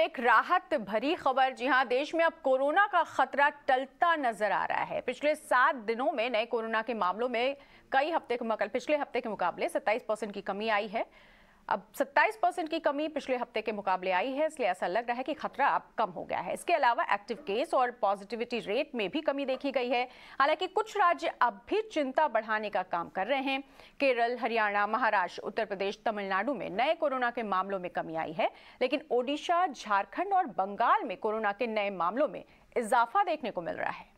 एक राहत भरी खबर। जी हाँ देश में अब कोरोना का खतरा टलता नज़र आ रहा है। पिछले सात दिनों में नए कोरोना के मामलों में कई हफ़्ते के पिछले हफ़्ते के मुकाबले 27 परसेंट की कमी आई है। अब 27 परसेंट की कमी पिछले हफ़्ते के मुकाबले आई है, इसलिए ऐसा लग रहा है कि खतरा अब कम हो गया है। इसके अलावा एक्टिव केस और पॉजिटिविटी रेट में भी कमी देखी गई है। हालाँकि कुछ राज्य अब भी चिंता बढ़ाने का काम कर रहे हैं। केरल, हरियाणा, महाराष्ट्र, उत्तर प्रदेश, तमिलनाडु में नए कोरोना के मामलों में कमी आई है। लेकिन ओडिशा, झारखंड और बंगाल में कोरोना के नए मामलों में इजाफा देखने को मिल रहा है।